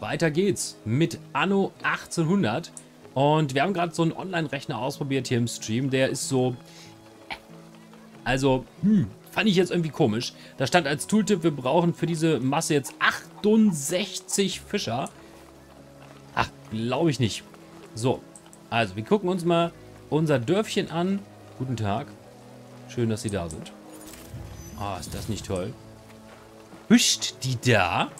weiter geht's mit Anno 1800. Und wir haben gerade so einen Online-Rechner ausprobiert hier im Stream. Der ist so... Also, hm, fand ich jetzt irgendwie komisch. Da stand als Tooltip, wir brauchen für diese Masse jetzt 68 Fischer. Ach, glaube ich nicht. So, also wir gucken uns mal unser Dörfchen an. Guten Tag. Schön, dass Sie da sind. Ah, oh, ist das nicht toll. Hüscht die da?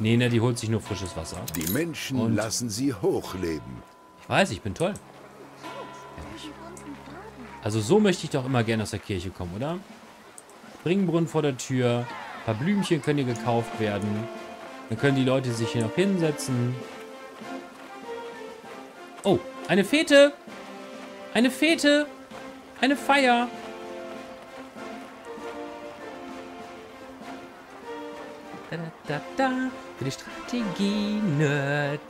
Nee, ne, die holt sich nur frisches Wasser. Die Menschen Und lassen sie hochleben. Ich weiß, ich bin toll. Also so möchte ich doch immer gerne aus der Kirche kommen, oder? Springbrunnen vor der Tür. Ein paar Blümchen können hier gekauft werden. Dann können die Leute sich hier noch hinsetzen. Oh, eine Fete. Eine Fete. Eine Feier. Da, da, da, Für die Strategie-Nerd.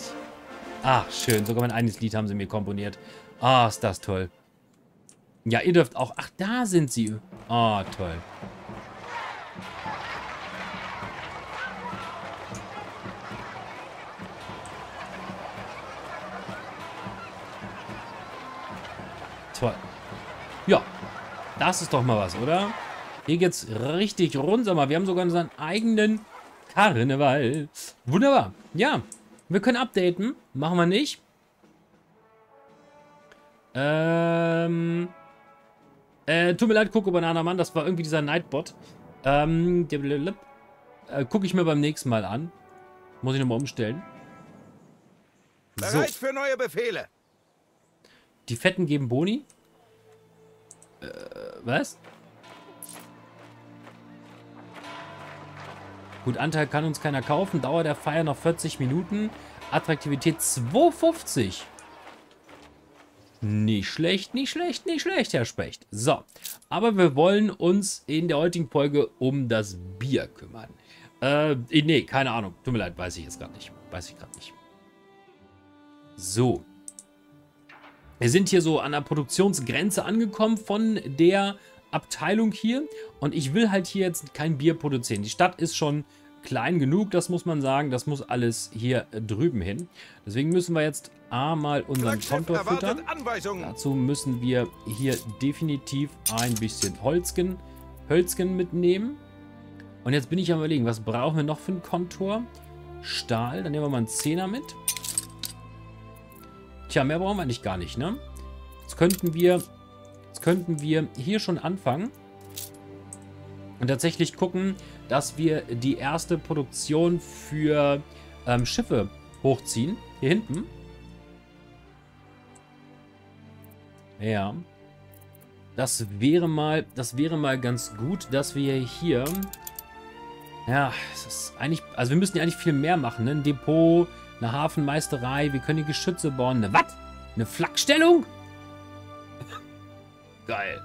Ach, schön. Sogar mein eines Lied haben sie mir komponiert. Ah, oh, ist das toll. Ja, ihr dürft auch... Ach, da sind sie. Ah, oh, toll. Toll. Ja, das ist doch mal was, oder? Hier geht's richtig rund. Sag mal, wir haben sogar unseren eigenen Karneval. Wunderbar. Ja, wir können updaten. Machen wir nicht. Ähm... Äh, tut mir leid, Coco Banana Mann, das war irgendwie dieser Nightbot. Ähm, äh, gucke ich mir beim nächsten Mal an. Muss ich nochmal umstellen. Bereit so. für neue Befehle. Die Fetten geben Boni. Äh, was? Gut, Anteil kann uns keiner kaufen. Dauer der Feier noch 40 Minuten. Attraktivität 2,50. Nicht schlecht, nicht schlecht, nicht schlecht, Herr Specht. So, aber wir wollen uns in der heutigen Folge um das Bier kümmern. Äh, nee, keine Ahnung. Tut mir leid, weiß ich jetzt gerade nicht. Weiß ich gerade nicht. So. Wir sind hier so an der Produktionsgrenze angekommen von der Abteilung hier. Und ich will halt hier jetzt kein Bier produzieren. Die Stadt ist schon klein genug, das muss man sagen. Das muss alles hier drüben hin. Deswegen müssen wir jetzt A mal unseren Kontor füttern. Dazu müssen wir hier definitiv ein bisschen Holzgen, Hölzgen mitnehmen. Und jetzt bin ich am überlegen, was brauchen wir noch für einen Kontor? Stahl, dann nehmen wir mal einen Zehner mit. Tja, mehr brauchen wir eigentlich gar nicht, ne? Jetzt könnten wir, könnten wir hier schon anfangen und tatsächlich gucken, dass wir die erste Produktion für ähm, Schiffe hochziehen. Hier hinten. Ja. Das wäre mal, das wäre mal ganz gut, dass wir hier... Ja, es ist eigentlich... Also wir müssen ja eigentlich viel mehr machen, ne? Ein Depot, eine Hafenmeisterei, wir können die Geschütze bauen. Eine was? Eine Flakstellung? Geil.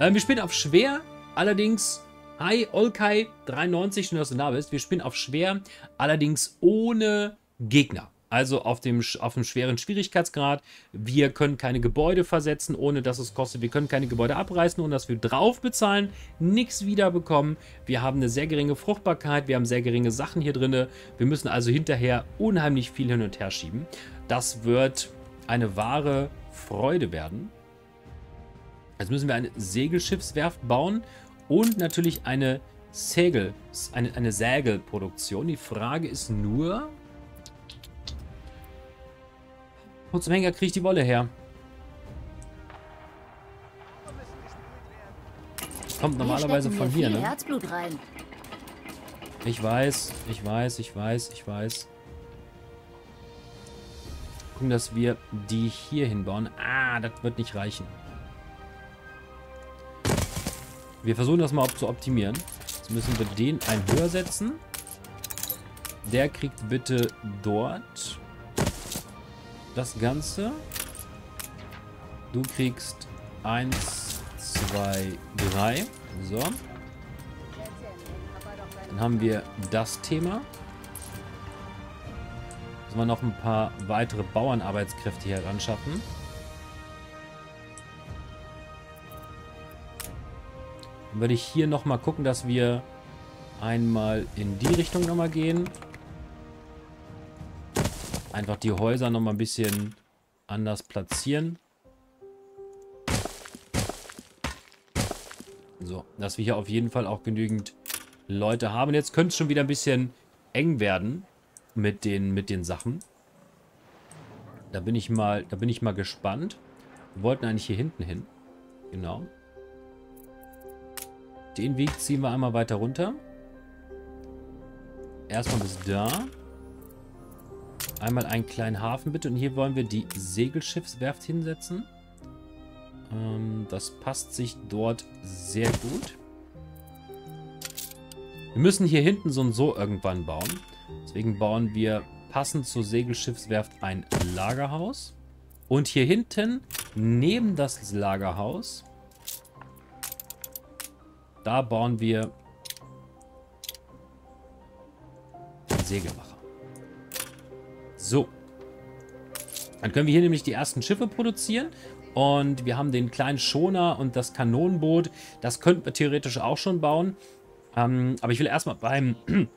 Ähm, wir spielen auf schwer, allerdings... Hi, Olkai93, schön, dass du da bist. Wir spielen auf schwer, allerdings ohne Gegner. Also auf dem, auf dem schweren Schwierigkeitsgrad. Wir können keine Gebäude versetzen, ohne dass es kostet. Wir können keine Gebäude abreißen, ohne dass wir drauf bezahlen. Nichts wiederbekommen. Wir haben eine sehr geringe Fruchtbarkeit. Wir haben sehr geringe Sachen hier drin. Wir müssen also hinterher unheimlich viel hin und her schieben. Das wird eine wahre Freude werden. Jetzt müssen wir eine Segelschiffswerft bauen und natürlich eine Segel, eine, eine Sägelproduktion. Die Frage ist nur, wo zum Henker kriege ich die Wolle her? Kommt normalerweise von hier, ne? Herzblut rein. Ich weiß, ich weiß, ich weiß, ich weiß. Gucken, dass wir die hier hinbauen. Ah, das wird nicht reichen. Wir versuchen das mal zu optimieren. Jetzt müssen wir den ein höher setzen. Der kriegt bitte dort das Ganze. Du kriegst 1, 2, 3. So. Dann haben wir das Thema. Müssen wir noch ein paar weitere Bauernarbeitskräfte hier ran schaffen. Dann würde ich hier nochmal gucken, dass wir einmal in die Richtung nochmal gehen. Einfach die Häuser nochmal ein bisschen anders platzieren. So, dass wir hier auf jeden Fall auch genügend Leute haben. Jetzt könnte es schon wieder ein bisschen eng werden mit den, mit den Sachen. Da bin ich mal, da bin ich mal gespannt. Wir wollten eigentlich hier hinten hin. Genau. Den Weg ziehen wir einmal weiter runter. Erstmal bis da. Einmal einen kleinen Hafen bitte. Und hier wollen wir die Segelschiffswerft hinsetzen. Ähm, das passt sich dort sehr gut. Wir müssen hier hinten so und so irgendwann bauen. Deswegen bauen wir passend zur Segelschiffswerft ein Lagerhaus. Und hier hinten, neben das Lagerhaus, da bauen wir Segelmacher. So. Dann können wir hier nämlich die ersten Schiffe produzieren. Und wir haben den kleinen Schoner und das Kanonenboot. Das könnten wir theoretisch auch schon bauen. Ähm, aber ich will erstmal beim,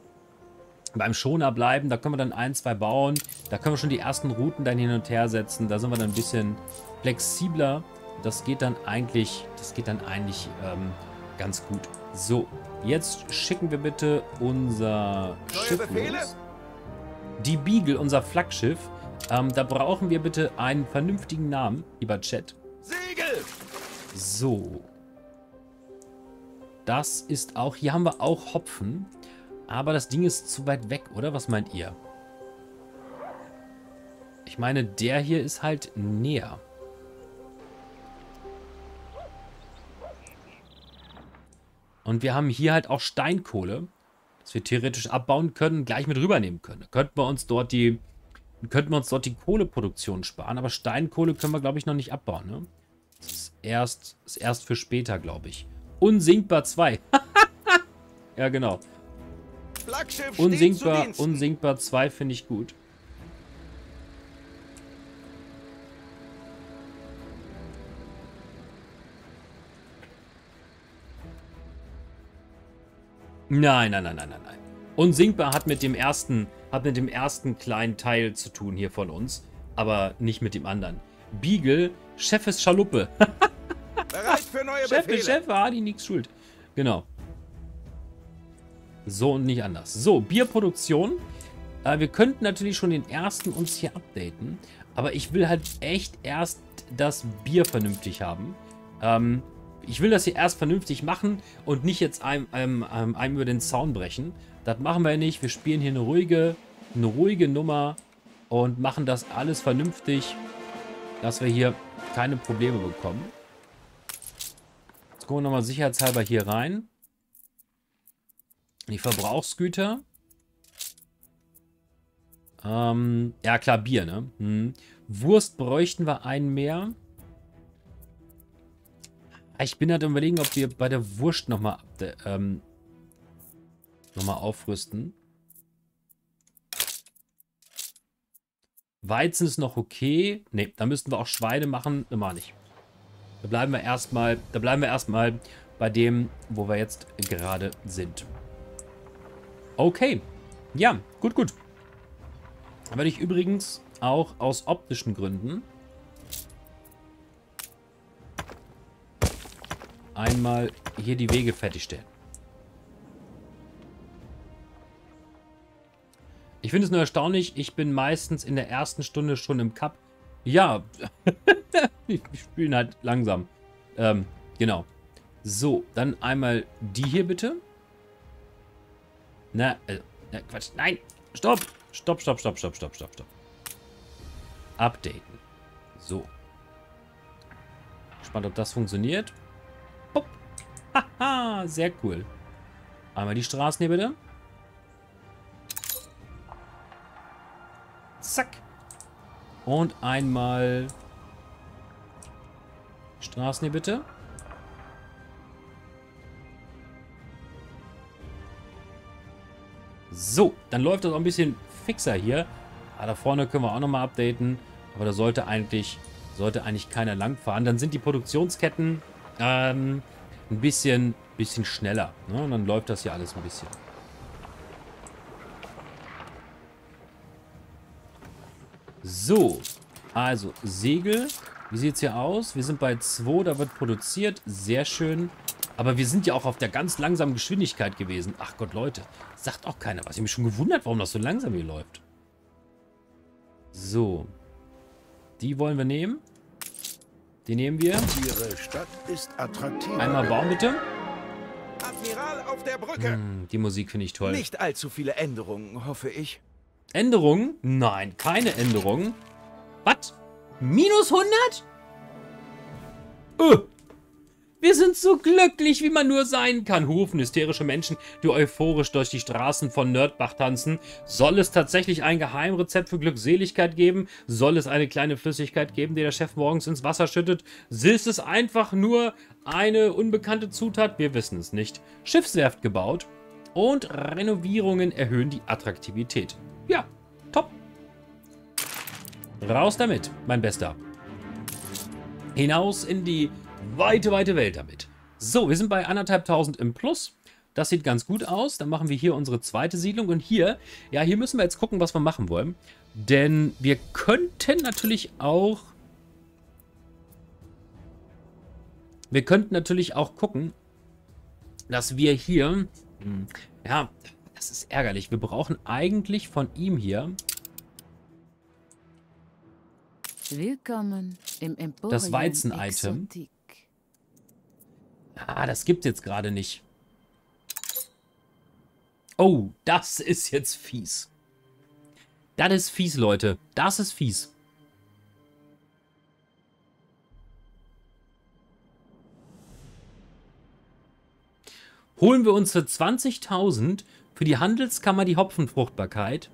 beim Schoner bleiben. Da können wir dann ein, zwei bauen. Da können wir schon die ersten Routen dann hin und her setzen. Da sind wir dann ein bisschen flexibler. Das geht dann eigentlich, das geht dann eigentlich ähm, ganz gut. So, jetzt schicken wir bitte unser Neue Schiff Befehle? los. Die Beagle, unser Flaggschiff. Ähm, da brauchen wir bitte einen vernünftigen Namen, lieber Chat. Segel! So. Das ist auch, hier haben wir auch Hopfen. Aber das Ding ist zu weit weg, oder? Was meint ihr? Ich meine, der hier ist halt näher. Und wir haben hier halt auch Steinkohle, dass wir theoretisch abbauen können, gleich mit rübernehmen können. Da könnten wir uns dort die, könnten wir uns dort die Kohleproduktion sparen, aber Steinkohle können wir, glaube ich, noch nicht abbauen. Ne? Das ist erst, ist erst für später, glaube ich. Unsinkbar 2. ja, genau. Unsinkbar, unsinkbar 2 finde ich gut. Nein, nein, nein, nein, nein, nein. Unsinkbar hat mit dem ersten, hat mit dem ersten kleinen Teil zu tun hier von uns, aber nicht mit dem anderen. Beagle, Chef ist Schaluppe. Bereit für neue Chef Befehle. Chef, die nichts schuld. Genau. So und nicht anders. So, Bierproduktion. Äh, wir könnten natürlich schon den ersten uns hier updaten, aber ich will halt echt erst das Bier vernünftig haben. Ähm, ich will das hier erst vernünftig machen und nicht jetzt einem, einem, einem über den Zaun brechen. Das machen wir nicht. Wir spielen hier eine ruhige, eine ruhige Nummer und machen das alles vernünftig, dass wir hier keine Probleme bekommen. Jetzt gucken wir nochmal sicherheitshalber hier rein. Die Verbrauchsgüter. Ähm, ja klar, Bier, ne? Hm. Wurst bräuchten wir einen mehr. Ich bin halt überlegen, ob wir bei der Wurst nochmal ähm, noch aufrüsten. Weizen ist noch okay. Ne, da müssten wir auch Schweine machen. Immer nicht. Da bleiben wir erstmal, da bleiben wir erstmal bei dem, wo wir jetzt gerade sind. Okay. Ja, gut, gut. Werde ich übrigens auch aus optischen Gründen einmal hier die Wege fertigstellen. Ich finde es nur erstaunlich, ich bin meistens in der ersten Stunde schon im Cup. Ja, ich spiele halt langsam. Ähm, genau. So, dann einmal die hier bitte. Na, äh, na, Quatsch, nein, stopp. Stopp, stopp, stopp, stopp, stopp, stopp, stopp. Updaten. So. Gespannt, ob das funktioniert. Haha, sehr cool. Einmal die Straßen hier bitte. Zack. Und einmal Straßen hier bitte. So, dann läuft das auch ein bisschen fixer hier. Ah, da vorne können wir auch nochmal updaten. Aber da sollte eigentlich, sollte eigentlich keiner langfahren. Dann sind die Produktionsketten ähm, ein bisschen, bisschen schneller. Ne? Und dann läuft das hier alles ein bisschen. So, also Segel. Wie sieht es hier aus? Wir sind bei 2, da wird produziert. Sehr schön. Aber wir sind ja auch auf der ganz langsamen Geschwindigkeit gewesen. Ach Gott, Leute. Sagt auch keiner was. Ich habe mich schon gewundert, warum das so langsam hier läuft. So. Die wollen wir nehmen. Die nehmen wir. Ihre Stadt ist attraktiv. Einmal bauen, bitte. Admiral auf der Brücke. Hm, die Musik finde ich toll. Nicht allzu viele Änderungen, hoffe ich. Änderungen? Nein, keine Änderungen. Was? Minus 100? Öh. Wir sind so glücklich, wie man nur sein kann, rufen hysterische Menschen, die euphorisch durch die Straßen von Nerdbach tanzen. Soll es tatsächlich ein Geheimrezept für Glückseligkeit geben? Soll es eine kleine Flüssigkeit geben, die der Chef morgens ins Wasser schüttet? Ist es einfach nur eine unbekannte Zutat? Wir wissen es nicht. Schiffswerft gebaut und Renovierungen erhöhen die Attraktivität. Ja, top. Raus damit, mein Bester. Hinaus in die weite, weite Welt damit. So, wir sind bei anderthalb tausend im Plus. Das sieht ganz gut aus. Dann machen wir hier unsere zweite Siedlung. Und hier, ja, hier müssen wir jetzt gucken, was wir machen wollen. Denn wir könnten natürlich auch... Wir könnten natürlich auch gucken, dass wir hier... Ja, das ist ärgerlich. Wir brauchen eigentlich von ihm hier... Willkommen im Emporium Das Weizen-Item. Ah, das gibt's jetzt gerade nicht. Oh, das ist jetzt fies. Das ist fies, Leute. Das ist fies. Holen wir uns für 20.000 für die Handelskammer die Hopfenfruchtbarkeit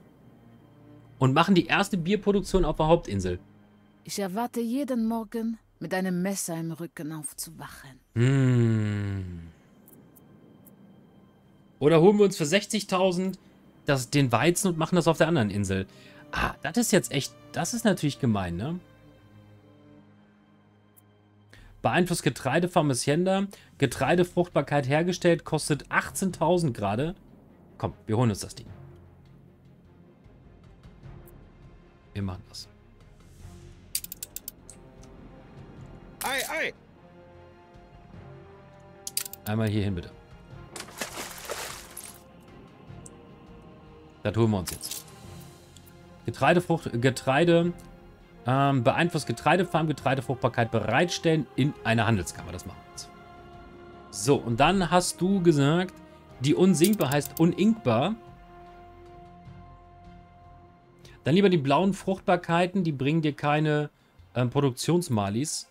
und machen die erste Bierproduktion auf der Hauptinsel. Ich erwarte jeden Morgen mit einem Messer im Rücken aufzuwachen. Hm. Oder holen wir uns für 60.000 das- den Weizen und machen das auf der anderen Insel. Ah, das ist jetzt echt, das ist natürlich gemein, ne? Beeinflusst Getreidefarm Hacienda. Getreidefruchtbarkeit hergestellt, kostet 18.000 gerade. Komm, wir holen uns das Ding. Wir machen das. Ei, ei. Einmal hier hin, bitte. Das holen wir uns jetzt. Getreidefrucht, Getreide, ähm, beeinflusst Getreidefarm, Getreidefruchtbarkeit bereitstellen in einer Handelskammer. Das machen wir jetzt. So, und dann hast du gesagt, die unsinkbar heißt uninkbar. Dann lieber die blauen Fruchtbarkeiten, die bringen dir keine ähm, Produktionsmalis.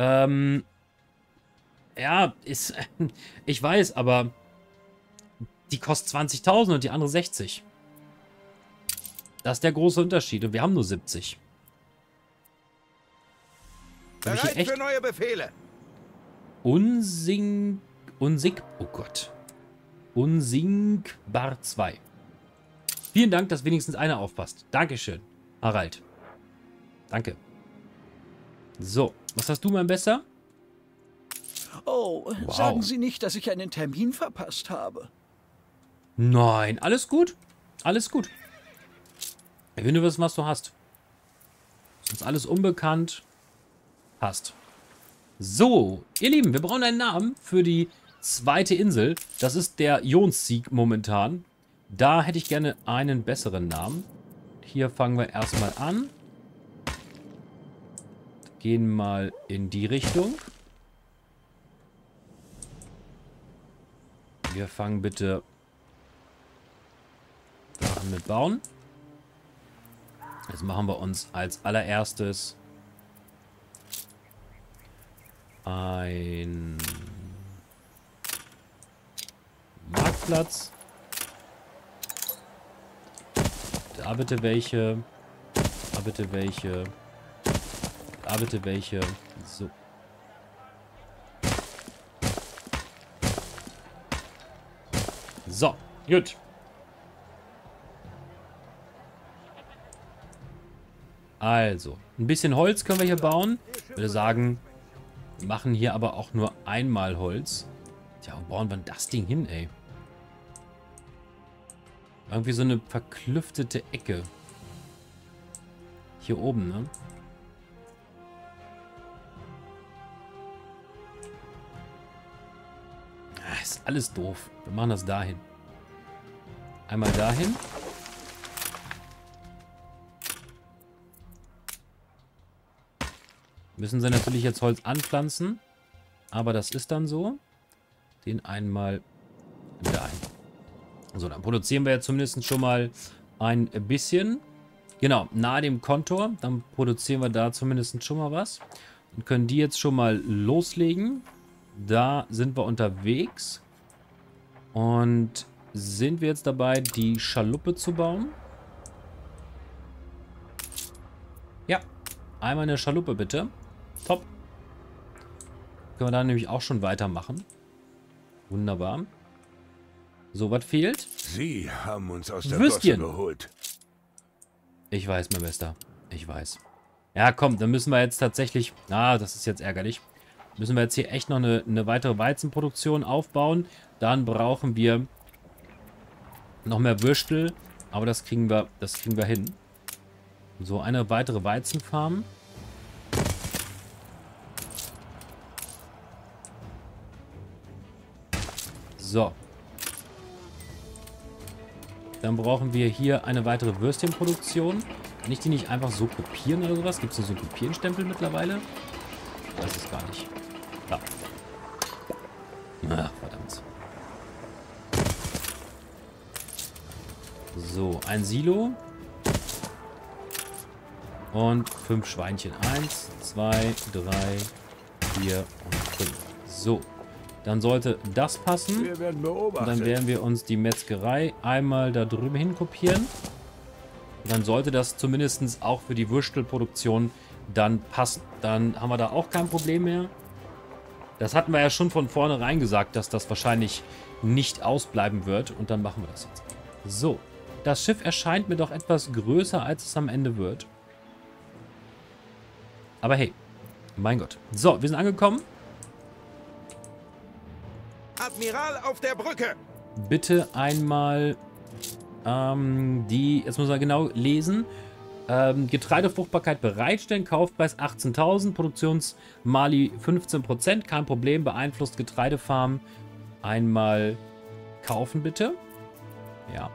Ähm, ja, ist. Ich weiß, aber die kostet 20.000 und die andere 60. Das ist der große Unterschied. Und wir haben nur 70. Hab ich hier Bereit echt für neue Befehle. unsink... Unsink... Oh Gott. Unsinkbar 2. Vielen Dank, dass wenigstens einer aufpasst. Dankeschön, Harald. Danke. So, was hast du, mein Besser? Oh, Wow. sagen Sie nicht, dass ich einen Termin verpasst habe. Nein, alles gut. Alles gut. Ich will nur wissen, was du hast. Ist uns alles unbekannt. Passt. So, ihr Lieben, wir brauchen einen Namen für die zweite Insel. Das ist der Jonssieg momentan. Da hätte ich gerne einen besseren Namen. Hier fangen wir erstmal an. Gehen mal in die Richtung. Wir fangen bitte Sachen mit bauen. Jetzt machen wir uns als allererstes ein Marktplatz. Da bitte welche. Da bitte welche. Bitte welche. So. So, gut. Also, ein bisschen Holz können wir hier bauen. Ich würde sagen, machen hier aber auch nur einmal Holz. Tja, wo bauen wir denn das Ding hin, ey? Irgendwie so eine verklüftete Ecke. Hier oben, ne? Alles doof. Wir machen das dahin. Einmal dahin. Müssen sie natürlich jetzt Holz anpflanzen. Aber das ist dann so. Den einmal dahin. So, dann produzieren wir jetzt zumindest schon mal ein bisschen. Genau, nahe dem Kontor. Dann produzieren wir da zumindest schon mal was. Und können die jetzt schon mal loslegen. Da sind wir unterwegs. Und sind wir jetzt dabei, die Schaluppe zu bauen? Ja, einmal eine Schaluppe bitte. Top. Können wir da nämlich auch schon weitermachen. Wunderbar. So, was fehlt? Sie haben uns aus der Würstchen. Gosse geholt. Ich weiß, mein Bester. Ich weiß. Ja, komm, dann müssen wir jetzt tatsächlich... Ah, das ist jetzt ärgerlich. Müssen wir jetzt hier echt noch eine, eine weitere Weizenproduktion aufbauen. Dann brauchen wir noch mehr Würstel. Aber das kriegen wir, das kriegen wir hin. So, eine weitere Weizenfarm. So. Dann brauchen wir hier eine weitere Würstchenproduktion. Kann ich die nicht einfach so kopieren oder sowas? Gibt es so einen Kopierenstempel mittlerweile? Ich weiß es gar nicht. Da. Ach, verdammt. So, ein Silo. Und fünf Schweinchen. Eins, zwei, drei, vier und fünf. So. Dann sollte das passen. Wir werden Und beobachtet. dann werden wir uns die Metzgerei einmal da drüben hin kopieren. Und dann sollte das zumindest auch für die Würstelproduktion dann passen. Dann haben wir da auch kein Problem mehr. Das hatten wir ja schon von vornherein gesagt, dass das wahrscheinlich nicht ausbleiben wird. Und dann machen wir das jetzt. So. Das Schiff erscheint mir doch etwas größer, als es am Ende wird. Aber hey. Mein Gott. So, wir sind angekommen. Admiral auf der Brücke! bitte einmal ähm, die, jetzt muss man genau lesen, ähm, Getreidefruchtbarkeit bereitstellen, Kaufpreis 18.000, Produktionsmali 15%, kein Problem, beeinflusst Getreidefarm einmal kaufen bitte. Ja,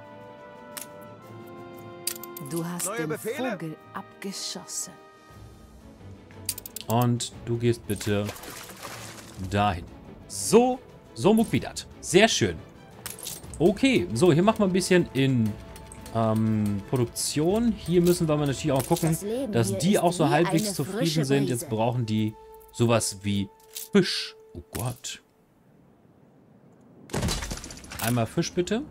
Du hast Neue den Befehle? Vogel abgeschossen. und du gehst bitte dahin. So, so Mukwidat. Sehr schön. Okay, so, hier machen wir ein bisschen in ähm, Produktion. Hier müssen wir natürlich auch gucken, Das dass die auch so halbwegs zufrieden sind. Jetzt brauchen die sowas wie Fisch. Oh Gott. Einmal Fisch bitte.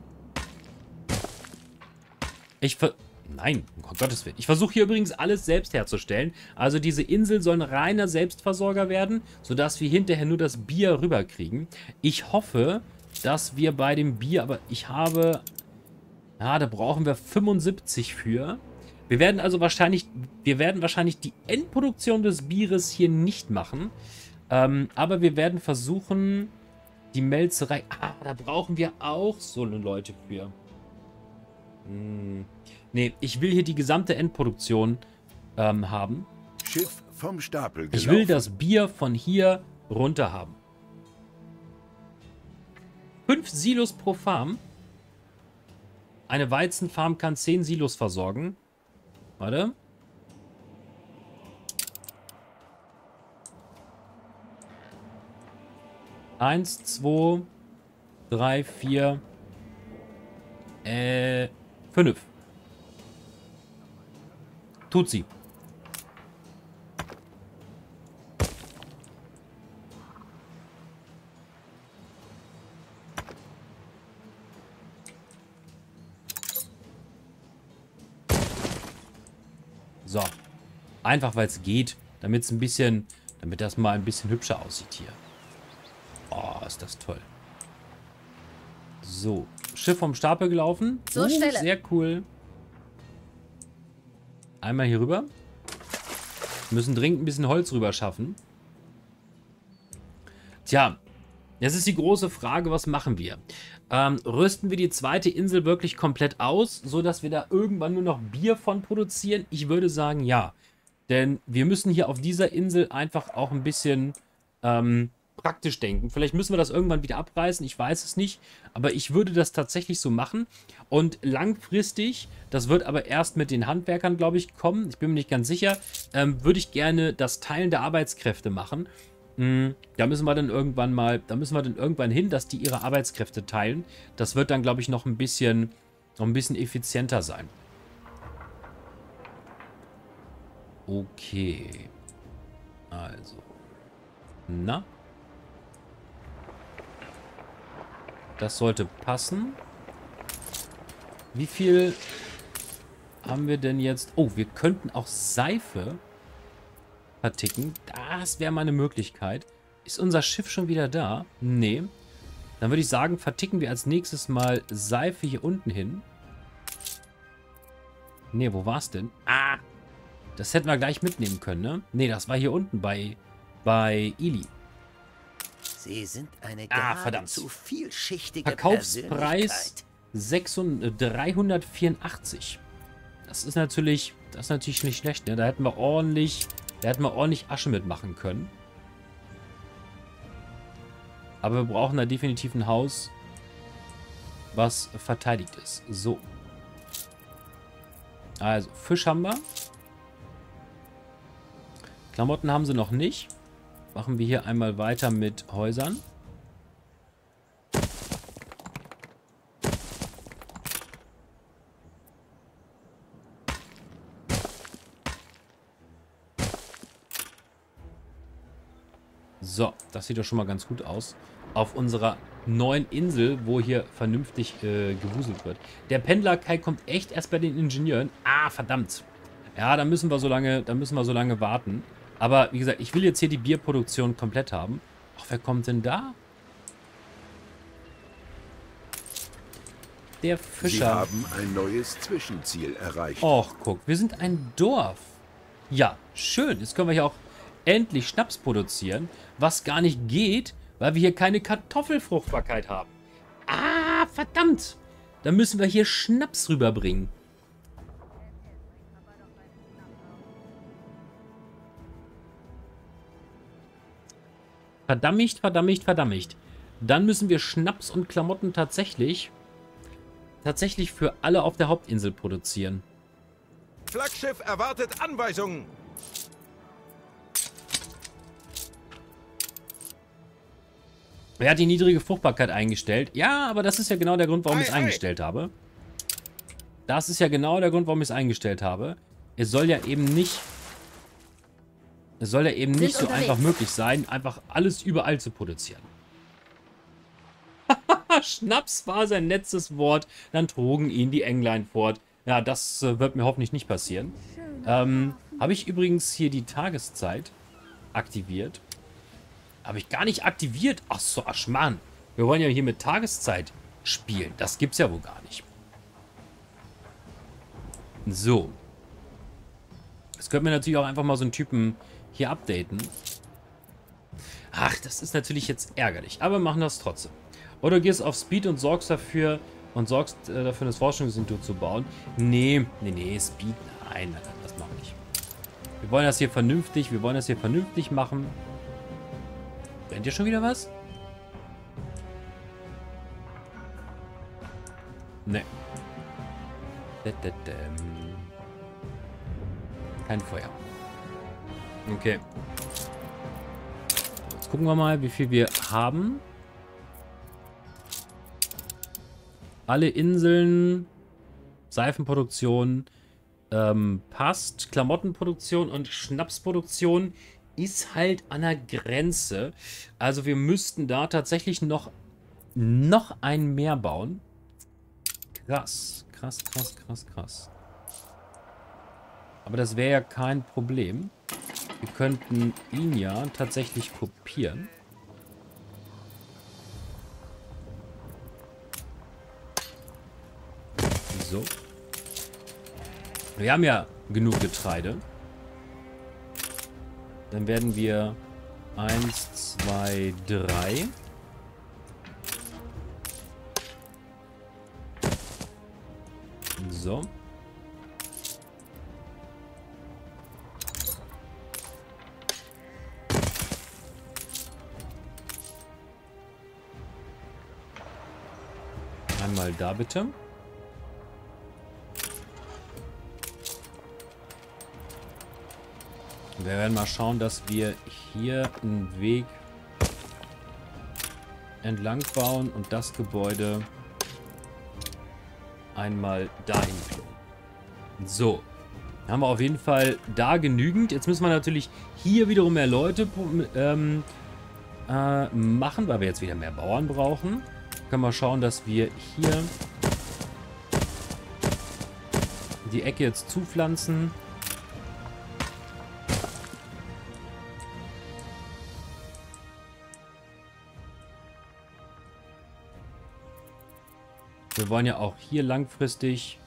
Ich ver... Nein, um Gottes Willen. Ich versuche hier übrigens alles selbst herzustellen. Also diese Insel soll ein reiner Selbstversorger werden, sodass wir hinterher nur das Bier rüberkriegen. Ich hoffe, dass wir bei dem Bier... Aber ich habe... Ja, da brauchen wir 75 für. Wir werden also wahrscheinlich... Wir werden wahrscheinlich die Endproduktion des Bieres hier nicht machen. Ähm, aber wir werden versuchen, die Melzerei... Ah, da brauchen wir auch so Leute für. Hm. Nee, ich will hier die gesamte Endproduktion ähm, haben. Schiff vom Stapel Ich gelaufen. will das Bier von hier runter haben. Fünf Silos pro Farm. Eine Weizenfarm kann zehn Silos versorgen. Warte. Eins, zwei, drei, vier, äh, fünf. Tut sie. Einfach, weil es geht. Damit es ein bisschen, damit das mal ein bisschen hübscher aussieht hier. Oh, ist das toll. So. Schiff vom Stapel gelaufen. Zur Oh, Stelle. Sehr cool. Einmal hier rüber. Wir müssen dringend ein bisschen Holz rüber schaffen. Tja, jetzt ist die große Frage, was machen wir? Ähm, rüsten wir die zweite Insel wirklich komplett aus, sodass wir da irgendwann nur noch Bier von produzieren? Ich würde sagen, ja. Denn wir müssen hier auf dieser Insel einfach auch ein bisschen ähm, praktisch denken. Vielleicht müssen wir das irgendwann wieder abreißen, ich weiß es nicht. Aber ich würde das tatsächlich so machen. Und langfristig, das wird aber erst mit den Handwerkern, glaube ich, kommen. Ich bin mir nicht ganz sicher. Ähm, würde ich gerne das Teilen der Arbeitskräfte machen. Hm, da müssen wir dann irgendwann mal, da müssen wir dann irgendwann hin, dass die ihre Arbeitskräfte teilen. Das wird dann, glaube ich, noch ein bisschen, noch ein bisschen effizienter sein. Okay. Also. Na? Das sollte passen. Wie viel haben wir denn jetzt? Oh, wir könnten auch Seife verticken. Das wäre mal eine Möglichkeit. Ist unser Schiff schon wieder da? Nee. Dann würde ich sagen, verticken wir als nächstes mal Seife hier unten hin. Nee, wo war es denn? Ah, das hätten wir gleich mitnehmen können, ne? Nee, das war hier unten bei, bei Ili. Sie sind eine Ah, verdammt. zu vielschichtige Verkaufspreis 600, 384. Das ist natürlich, das ist natürlich nicht schlecht, ne? Da hätten wir ordentlich, da hätten wir ordentlich Asche mitmachen können. Aber wir brauchen da definitiv ein Haus, was verteidigt ist. So. Also, Fisch haben wir. Klamotten haben sie noch nicht. Machen wir hier einmal weiter mit Häusern. So, das sieht doch schon mal ganz gut aus. Auf unserer neuen Insel, wo hier vernünftig äh, gewuselt wird. Der Pendler Kai kommt echt erst bei den Ingenieuren. Ah, verdammt. Ja, da müssen wir so lange, da müssen wir so lange warten. Aber wie gesagt, ich will jetzt hier die Bierproduktion komplett haben. Ach, wer kommt denn da? Der Fischer. Sie haben ein neues Zwischenziel erreicht. Och, guck, wir sind ein Dorf. Ja, schön. Jetzt können wir hier auch endlich Schnaps produzieren, was gar nicht geht, weil wir hier keine Kartoffelfruchtbarkeit haben. Ah, verdammt. Da müssen wir hier Schnaps rüberbringen. Verdammt, verdammt, verdammt. Dann müssen wir Schnaps und Klamotten tatsächlich tatsächlich für alle auf der Hauptinsel produzieren. Flaggschiff erwartet Anweisungen. Er hat die niedrige Fruchtbarkeit eingestellt. Ja, aber das ist ja genau der Grund, warum ich es Ei, ei. eingestellt habe. Das ist ja genau der Grund, warum ich es eingestellt habe. Es soll ja eben nicht... Es soll ja eben nicht so unterwegs. einfach möglich sein, einfach alles überall zu produzieren. Schnaps war sein letztes Wort. Dann trugen ihn die Englein fort. Ja, das äh, wird mir hoffentlich nicht passieren. Ähm, habe ich übrigens hier die Tageszeit aktiviert. Habe ich gar nicht aktiviert. Ach so, Aschmann. Wir wollen ja hier mit Tageszeit spielen. Das gibt's ja wohl gar nicht. So. Jetzt könnten wir natürlich auch einfach mal so einen Typen hier updaten. Ach, das ist natürlich jetzt ärgerlich. Aber wir machen das trotzdem. Oder gehst auf Speed und sorgst dafür und sorgst äh, dafür, das Forschungsinstitut zu bauen. Nee, nee, nee, Speed, nein, nein, das machen wir nicht. Wir wollen das hier vernünftig, wir wollen das hier vernünftig machen. Brennt ihr schon wieder was? Nee. Dadadam. Kein Feuer. Okay. Jetzt gucken wir mal, wie viel wir haben. Alle Inseln, Seifenproduktion ähm, passt. Klamottenproduktion und Schnapsproduktion ist halt an der Grenze. Also wir müssten da tatsächlich noch, noch ein Meer bauen. Krass, krass, krass, krass, krass. Aber das wäre ja kein Problem. Wir könnten ihn ja tatsächlich kopieren. So. Wir haben ja genug Getreide. Dann werden wir 1, 2, 3. So. Einmal da bitte. Wir werden mal schauen, dass wir hier einen Weg entlang bauen und das Gebäude einmal dahin klonen. So. Haben wir auf jeden Fall da genügend. Jetzt müssen wir natürlich hier wiederum mehr Leute ähm, äh, machen, weil wir jetzt wieder mehr Bauern brauchen. Können wir schauen, dass wir hier die Ecke jetzt zupflanzen. Wir wollen ja auch hier langfristig,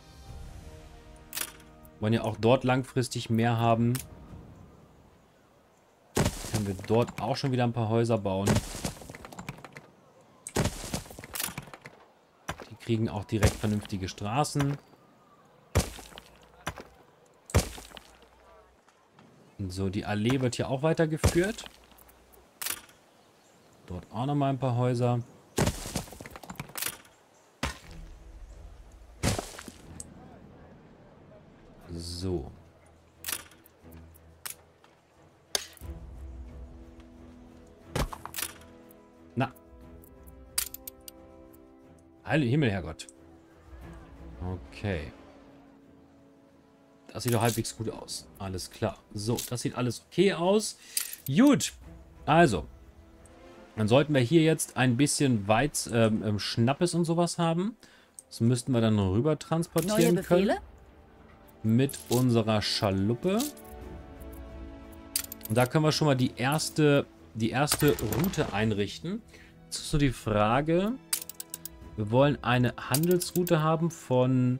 wollen ja auch dort langfristig mehr haben. Können wir dort auch schon wieder ein paar Häuser bauen. Kriegen auch direkt vernünftige Straßen. So, die Allee wird hier auch weitergeführt. Dort auch nochmal ein paar Häuser. Heile Himmel, Herrgott. Okay. Das sieht doch halbwegs gut aus. Alles klar. So, das sieht alles okay aus. Gut. Also. Dann sollten wir hier jetzt ein bisschen Weiz, ähm, ähm Schnappes und sowas haben. Das müssten wir dann rüber transportieren Neue Befehle? können mit unserer Schaluppe. Und da können wir schon mal die erste, die erste Route einrichten. Jetzt ist so die Frage, wir wollen eine Handelsroute haben von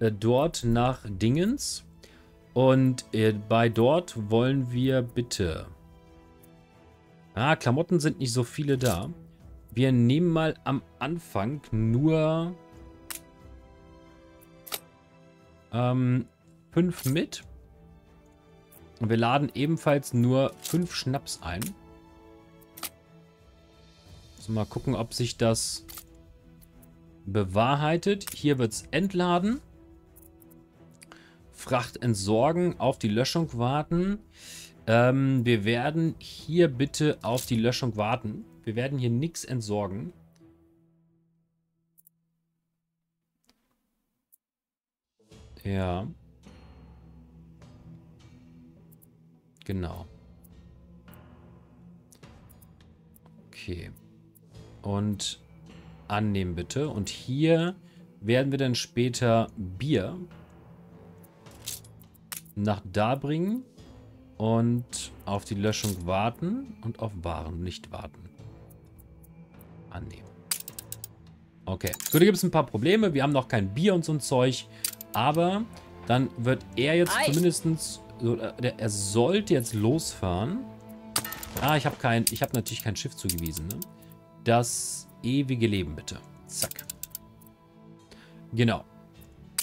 äh, dort nach Dingens. Und äh, bei dort wollen wir bitte... Ah, Klamotten sind nicht so viele da. Wir nehmen mal am Anfang nur... Ähm, 5 mit. Und wir laden ebenfalls nur 5 Schnaps ein. Also mal gucken, ob sich das bewahrheitet. Hier wird es entladen. Fracht entsorgen, auf die Löschung warten. Ähm, wir werden hier bitte auf die Löschung warten. Wir werden hier nichts entsorgen. Ja. Genau. Okay. Und annehmen bitte. Und hier werden wir dann später Bier nach da bringen und auf die Löschung warten und auf Waren nicht warten. Annehmen. Okay. So, da gibt es ein paar Probleme. Wir haben noch kein Bier und so ein Zeug. Aber dann wird er jetzt Ei. zumindest so, äh, er sollte jetzt losfahren. Ah, ich habe kein, ich habe natürlich kein Schiff zugewiesen. Ne? Das ewige Leben bitte. Zack. Genau.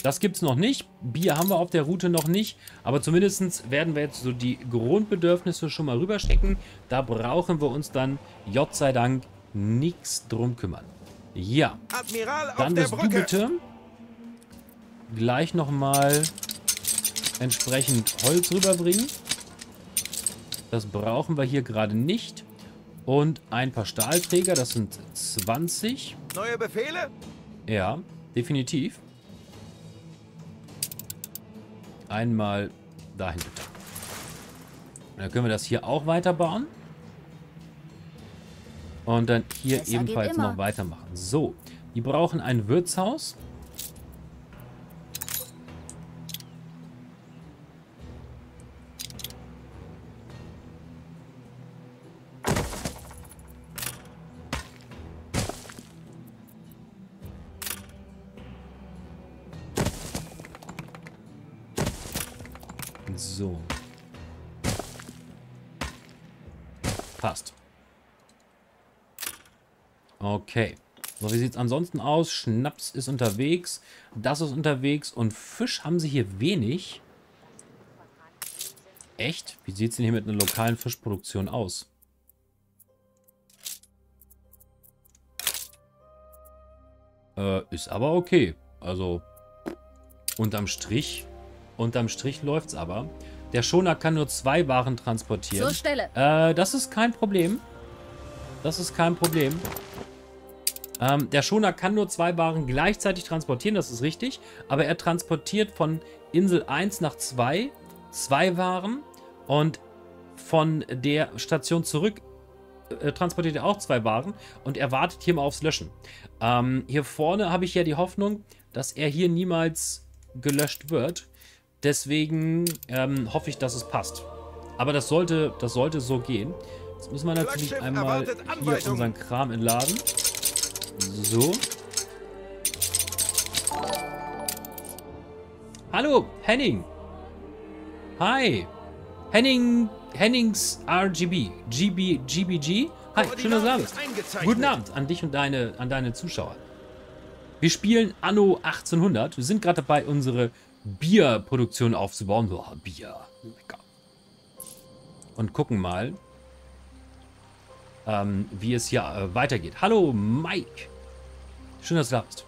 Das gibt es noch nicht. Bier haben wir auf der Route noch nicht. Aber zumindest werden wir jetzt so die Grundbedürfnisse schon mal rüberstecken. Da brauchen wir uns dann, Gott sei Dank, nichts drum kümmern. Ja. Admiral dann wirst du bitte gleich nochmal entsprechend Holz rüberbringen. Das brauchen wir hier gerade nicht. Und ein paar Stahlträger, das sind 20. Neue Befehle? Ja, definitiv. Einmal dahin bitte. Dann können wir das hier auch weiterbauen. Und dann hier Besser ebenfalls noch weitermachen. So, die brauchen ein Wirtshaus. Okay. So, wie sieht es ansonsten aus? Schnaps ist unterwegs. Das ist unterwegs. Und Fisch haben sie hier wenig. Echt? Wie sieht es denn hier mit einer lokalen Fischproduktion aus? Äh, ist aber okay. Also, unterm Strich, unterm Strich läuft's aber. Der Schoner kann nur zwei Waren transportieren. Zur Stelle. Äh, das ist kein Problem. Das ist kein Problem. Ähm, der Schoner kann nur zwei Waren gleichzeitig transportieren, das ist richtig. Aber er transportiert von Insel 1 nach 2 zwei Waren. Und von der Station zurück äh, transportiert er auch zwei Waren. Und er wartet hier mal aufs Löschen. Ähm, hier vorne habe ich ja die Hoffnung, dass er hier niemals gelöscht wird. Deswegen ähm, hoffe ich, dass es passt. Aber das sollte, das sollte so gehen. Jetzt müssen wir natürlich einmal hier unseren Kram entladen. So. Hallo, Henning. Hi. Henning, Hennings RGB. GB, GBG. Hi, schön, dass du da bist. Guten Abend an dich und deine, an deine Zuschauer. Wir spielen Anno 1800. Wir sind gerade dabei, unsere Bierproduktion aufzubauen. Boah, Bier. Lecker. Und gucken mal, ähm, wie es hier äh, weitergeht. Hallo, Mike. Schön, dass du da bist.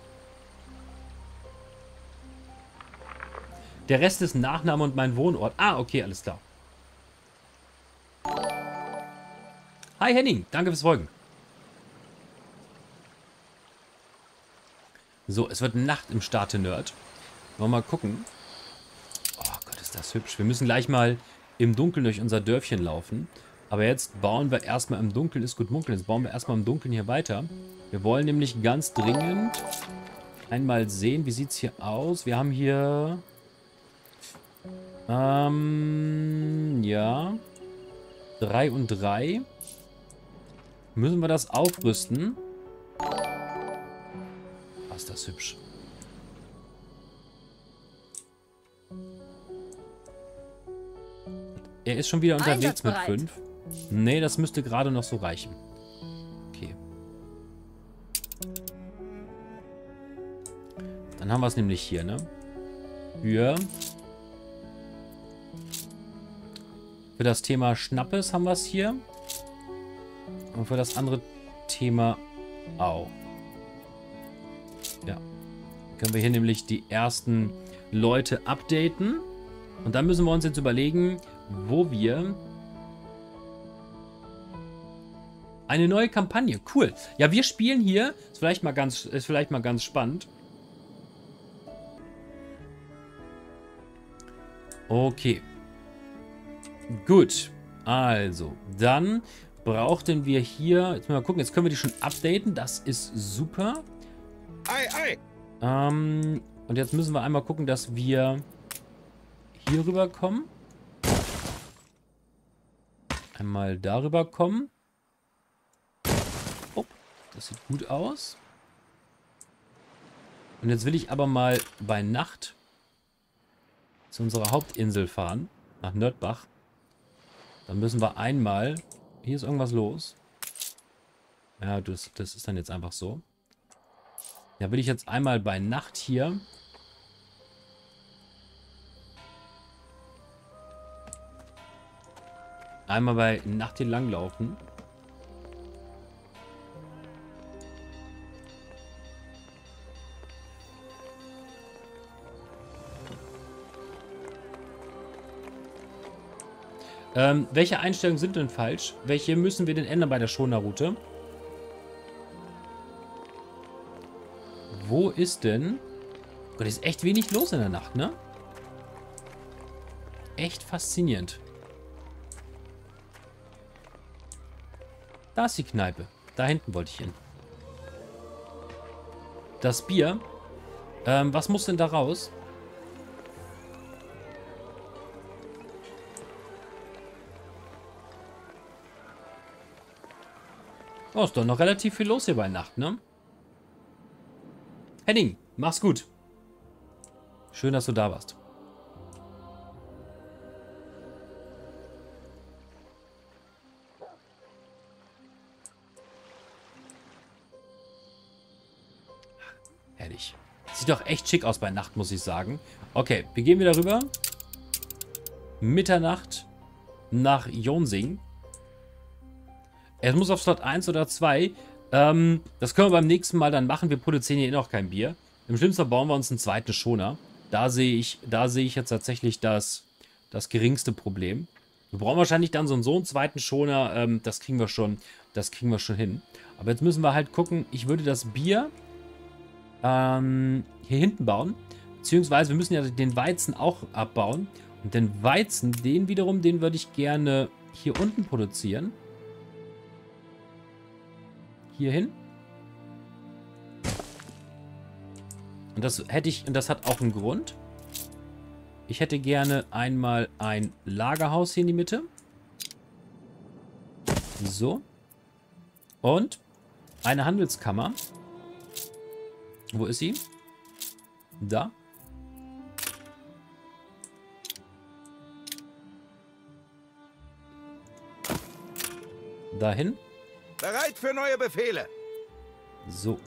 Der Rest ist Nachname und mein Wohnort. Ah, okay, alles klar. Hi Henning, danke fürs Folgen. So, es wird Nacht im Starte Nerd. Wollen wir mal gucken. Oh Gott, ist das hübsch. Wir müssen gleich mal im Dunkeln durch unser Dörfchen laufen. Aber jetzt bauen wir erstmal im Dunkeln, ist gut munkeln. Jetzt bauen wir erstmal im Dunkeln hier weiter. Wir wollen nämlich ganz dringend einmal sehen, wie sieht es hier aus. Wir haben hier... Ähm, ja. 3 und 3. Müssen wir das aufrüsten? Ah, ist das hübsch. Er ist schon wieder unterwegs mit Einsatzbereit. 5. Nee, das müsste gerade noch so reichen. Okay. Dann haben wir es nämlich hier, ne? Für... Für das Thema Schnappes haben wir es hier. Und für das andere Thema auch. Ja. Können wir hier nämlich die ersten Leute updaten. Und dann müssen wir uns jetzt überlegen, wo wir eine neue Kampagne. Cool. Ja, wir spielen hier. Ist vielleicht mal ganz, ist vielleicht mal ganz spannend. Okay. Gut. Also, dann brauchten wir hier. Jetzt mal gucken, jetzt können wir die schon updaten. Das ist super. Ei, ei. Ähm, und jetzt müssen wir einmal gucken, dass wir hier rüber kommen. Einmal darüber kommen. Das sieht gut aus. Und jetzt will ich aber mal bei Nacht zu unserer Hauptinsel fahren. Nach Nördbach. Dann müssen wir einmal... Hier ist irgendwas los. Ja, das, das ist dann jetzt einfach so. Da will ich jetzt einmal bei Nacht hier. Einmal bei Nacht hier langlaufen. Ähm, welche Einstellungen sind denn falsch? Welche müssen wir denn ändern bei der Schoner-Route? Wo ist denn... Gott, ist echt wenig los in der Nacht, ne? Echt faszinierend. Da ist die Kneipe. Da hinten wollte ich hin. Das Bier. Ähm, was muss denn da raus? Oh, ist doch noch relativ viel los hier bei Nacht, ne? Henning, mach's gut. Schön, dass du da warst. sieht doch echt schick aus bei Nacht, muss ich sagen. Okay, wir gehen wieder rüber. Mitternacht nach Jonsing. Es muss auf Slot 1 oder 2. Ähm, das können wir beim nächsten Mal dann machen. Wir produzieren hier eh noch kein Bier. Im schlimmsten Fall bauen wir uns einen zweiten Schoner. Da sehe ich, da sehe ich jetzt tatsächlich das, das geringste Problem. Wir brauchen wahrscheinlich dann so einen, so einen zweiten Schoner. Ähm, das kriegen wir schon, das kriegen wir schon hin. Aber jetzt müssen wir halt gucken. Ich würde das Bier ähm, hier hinten bauen. Beziehungsweise wir müssen ja den Weizen auch abbauen. Und den Weizen, den wiederum, den würde ich gerne hier unten produzieren. Hier hin. Und das hätte ich, und das hat auch einen Grund. Ich hätte gerne einmal ein Lagerhaus hier in die Mitte. So. Und eine Handelskammer. Wo ist sie? Da. Dahin. Bereit für neue Befehle. So.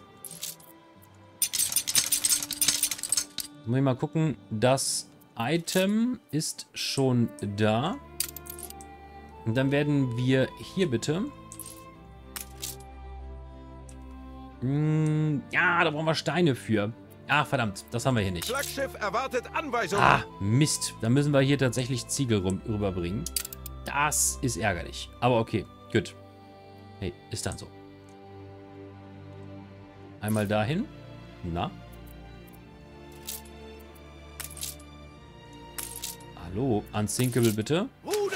Muss ich mal gucken. Das Item ist schon da. Und dann werden wir hier bitte... Hm, ja, da brauchen wir Steine für. Ah, verdammt, das haben wir hier nicht. Flaggschiff erwartet Anweisungen. Ah, Mist. Da müssen wir hier tatsächlich Ziegel rüberbringen. Das ist ärgerlich. Aber okay, gut. Hey, ist dann so. Einmal dahin. Na? Hallo, unsinkable bitte.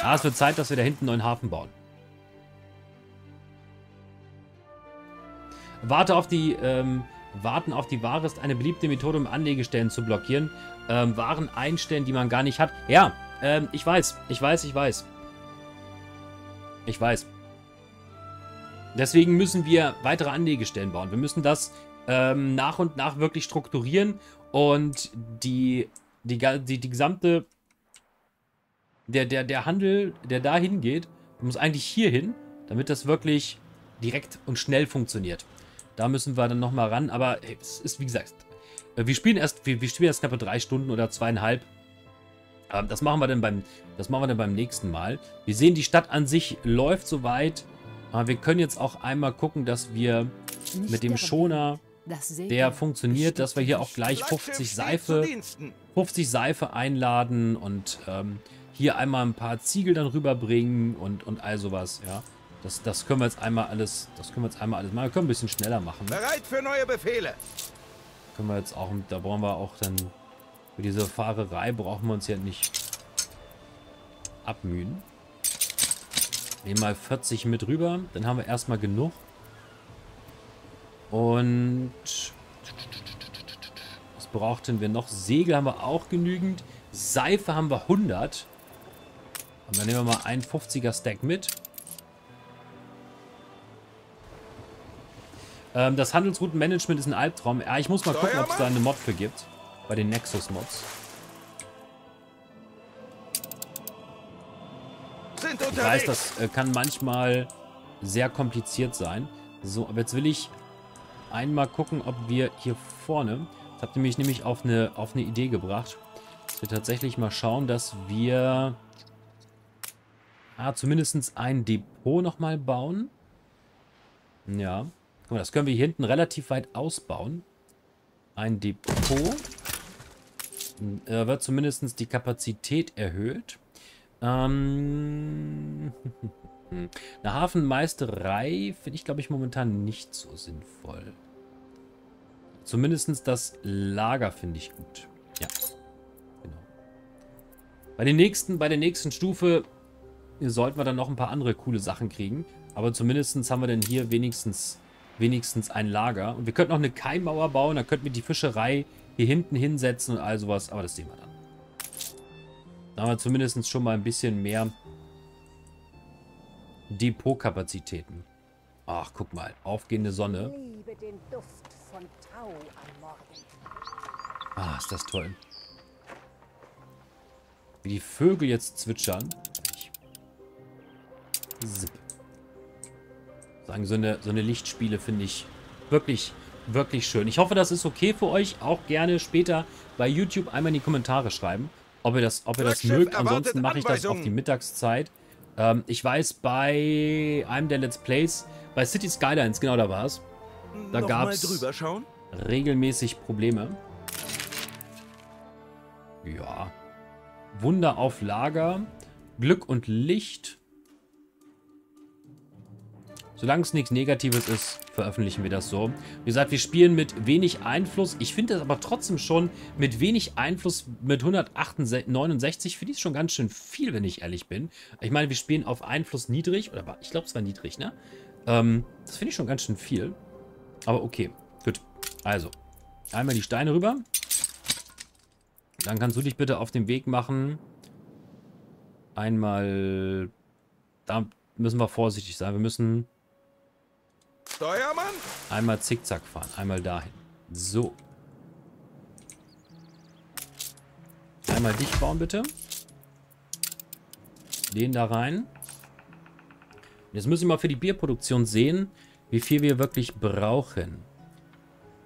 Ah, es wird Zeit, dass wir da hinten einen neuen Hafen bauen. Warte auf die, ähm, warten auf die Ware ist eine beliebte Methode, um Anlegestellen zu blockieren. Ähm, Waren einstellen, die man gar nicht hat. Ja, ähm, ich weiß, ich weiß, ich weiß. Ich weiß. Deswegen müssen wir weitere Anlegestellen bauen. Wir müssen das ähm, nach und nach wirklich strukturieren und die, die, die, die gesamte, der, der, der Handel, der da hingeht, muss eigentlich hier hin, damit das wirklich direkt und schnell funktioniert. Da müssen wir dann nochmal ran, aber hey, es ist wie gesagt, äh, wir spielen erst, wir, wir spielen erst knappe drei Stunden oder zweieinhalb. Ähm, das machen wir dann beim, das machen wir dann beim nächsten Mal. Wir sehen, die Stadt an sich läuft soweit. Aber wir können jetzt auch einmal gucken, dass wir Nicht mit dem Schoner, der funktioniert, dass wir hier auch gleich Flaggschiff 50 steht zu Seife, Diensten. 50 Seife einladen und ähm, hier einmal ein paar Ziegel dann rüberbringen und, und all sowas, ja. Das, das können wir jetzt einmal alles, das können wir jetzt einmal alles machen. Wir können ein bisschen schneller machen. Bereit für neue Befehle. Können wir jetzt auch, da brauchen wir auch dann, für diese Fahrerei brauchen wir uns ja nicht abmühen. Nehmen mal 40 mit rüber, dann haben wir erstmal genug. Und was brauchten wir noch? Segel haben wir auch genügend. Seife haben wir 100. Und dann nehmen wir mal einen 50er Stack mit. Ähm, das Handelsroutenmanagement ist ein Albtraum. Ja, ich muss mal gucken, ob es da eine Mod für gibt. Bei den Nexus-Mods. Ich weiß, das äh, kann manchmal sehr kompliziert sein. So, aber jetzt will ich einmal gucken, ob wir hier vorne... Das habt ihr mich nämlich auf eine, auf eine Idee gebracht. Dass wir tatsächlich mal schauen, dass wir... Ah, zumindest ein Depot nochmal bauen. Ja. Guck mal, das können wir hier hinten relativ weit ausbauen. Ein Depot. Da wird zumindest die Kapazität erhöht. Ähm, eine Hafenmeisterei finde ich, glaube ich, momentan nicht so sinnvoll. Zumindest das Lager finde ich gut. Ja, genau. Bei, den nächsten, bei der nächsten Stufe sollten wir dann noch ein paar andere coole Sachen kriegen. Aber zumindest haben wir dann hier wenigstens, wenigstens ein Lager. Und wir könnten noch eine Keimmauer bauen. Dann könnten wir die Fischerei hier hinten hinsetzen und all sowas. Aber das sehen wir dann. Da haben wir zumindest schon mal ein bisschen mehr Depotkapazitäten. Ach, guck mal. Aufgehende Sonne. Ah, ist das toll. Wie die Vögel jetzt zwitschern. Zip. Sagen, so eine, so eine Lichtspiele finde ich wirklich, wirklich schön. Ich hoffe, das ist okay für euch. Auch gerne später bei YouTube einmal in die Kommentare schreiben, ob ihr das, ob ihr das mögt. Ansonsten mache ich das auf die Mittagszeit. Ähm, ich weiß, bei einem der Let's Plays, bei City Skylines, genau da war es, Da drüber schauen? regelmäßig Probleme. Ja. Wunder auf Lager. Glück und Licht. Solange es nichts Negatives ist, veröffentlichen wir das so. Wie gesagt, wir spielen mit wenig Einfluss. Ich finde das aber trotzdem schon mit wenig Einfluss mit 169 finde ich schon ganz schön viel, wenn ich ehrlich bin. Ich meine, wir spielen auf Einfluss niedrig. Oder ich glaube, es war niedrig, ne? Ähm, das finde ich schon ganz schön viel. Aber okay, gut. Also, einmal die Steine rüber. Dann kannst du dich bitte auf den Weg machen. Einmal... Da müssen wir vorsichtig sein. Wir müssen Steuermann? einmal zickzack fahren. Einmal dahin. So. Einmal dich bauen, bitte. Den da rein. Jetzt müssen wir mal für die Bierproduktion sehen, wie viel wir wirklich brauchen.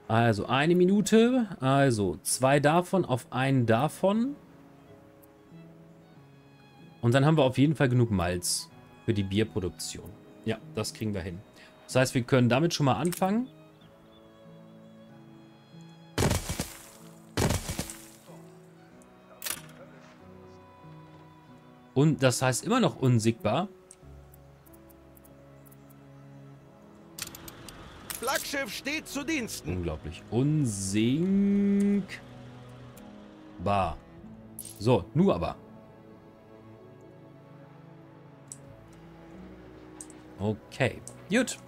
Also eine Minute. Also zwei davon auf einen davon. Und dann haben wir auf jeden Fall genug Malz für die Bierproduktion. Ja, das kriegen wir hin. Das heißt, wir können damit schon mal anfangen. Und das heißt immer noch unsiegbar. Flaggschiff steht zu Diensten. Unglaublich. Unsinkbar. So, nur aber. Okay. Gut.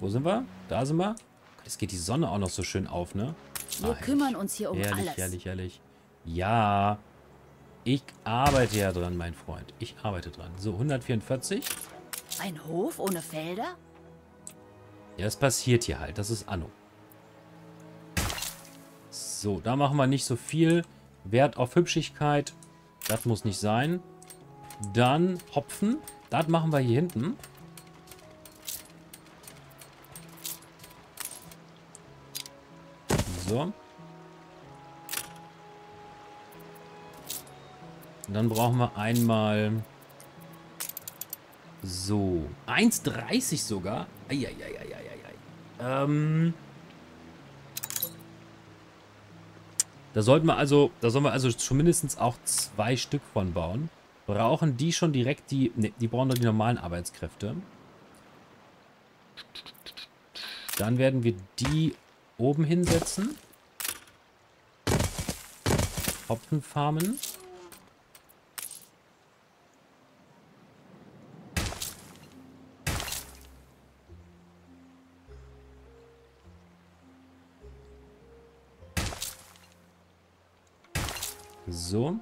Wo sind wir? Da sind wir. Jetzt geht die Sonne auch noch so schön auf, ne? Wir Ah, kümmern uns hier um Herrlich, alles. herrlich, herrlich. Ja. Ich arbeite ja dran, mein Freund. Ich arbeite dran. So, 144. Ein Hof ohne Felder? Ja, es passiert hier halt. Das ist Anno. So, da machen wir nicht so viel Wert auf Hübschigkeit. Das muss nicht sein. Dann Hopfen. Das machen wir hier hinten. So. Dann brauchen wir einmal... So. 1,30 sogar. Eieieiei. Ähm. Da sollten wir also, da sollen wir also zumindest auch zwei Stück von bauen. Brauchen die schon direkt die, ne, die brauchen doch die normalen Arbeitskräfte. Dann werden wir die oben hinsetzen. Hopfenfarmen. So.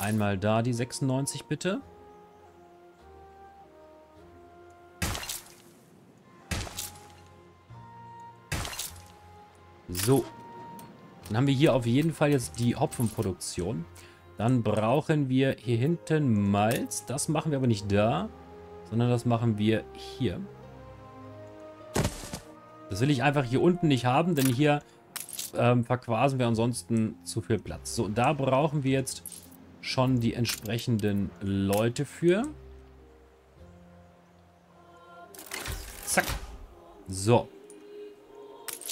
Einmal da die 96 bitte. So. Dann haben wir hier auf jeden Fall jetzt die Hopfenproduktion. Dann brauchen wir hier hinten Malz. Das machen wir aber nicht da, sondern das machen wir hier. Das will ich einfach hier unten nicht haben, denn hier ähm, verquasen wir ansonsten zu viel Platz. So, da brauchen wir jetzt schon die entsprechenden Leute für. Zack. So.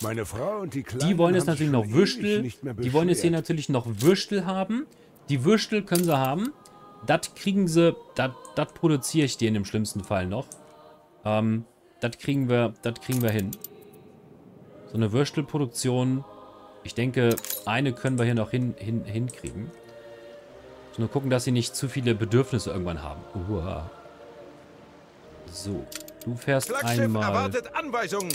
Meine Frau und die Kleinen Die wollen jetzt natürlich noch Würstel. Die wollen jetzt hier natürlich noch Würstel haben. Die Würstel können sie haben. Das kriegen sie, das produziere ich denen im schlimmsten Fall noch. Ähm, das kriegen wir, das kriegen wir hin. So eine Würstelproduktion. Ich denke, eine können wir hier noch hin, hin, hinkriegen. So, nur gucken, dass sie nicht zu viele Bedürfnisse irgendwann haben. Uah. So, du fährst Flaggschiff einmal erwartet Anweisungen.